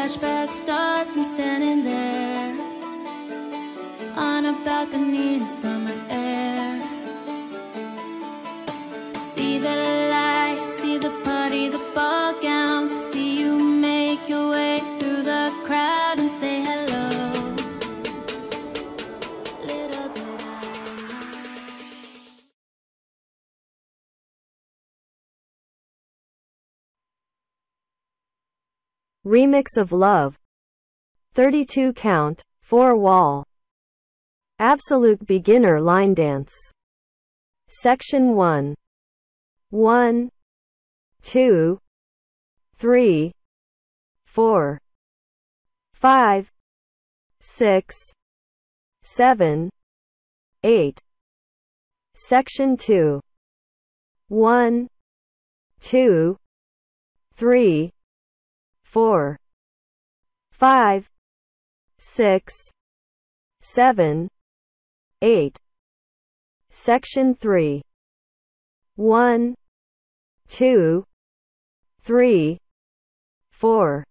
flashback starts, I'm standing there on a balcony in summer air. Remix of Love. 32 count, 4 wall. Absolute beginner line dance. Section 1. 1, 2, 3, 4, 5, 6, 7, 8. Section 2. 1, 2, 3, four, five, six, seven, eight. Section three. One, two, three, four,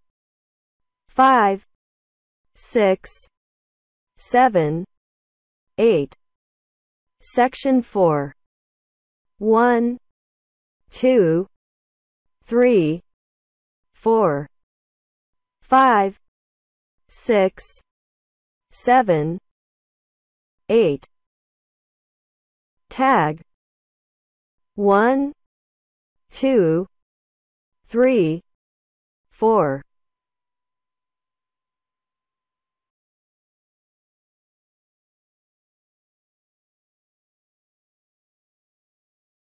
five, six, seven, eight. Section four. One, two, three, four, five, six, seven, eight. Tag one, two, three, four.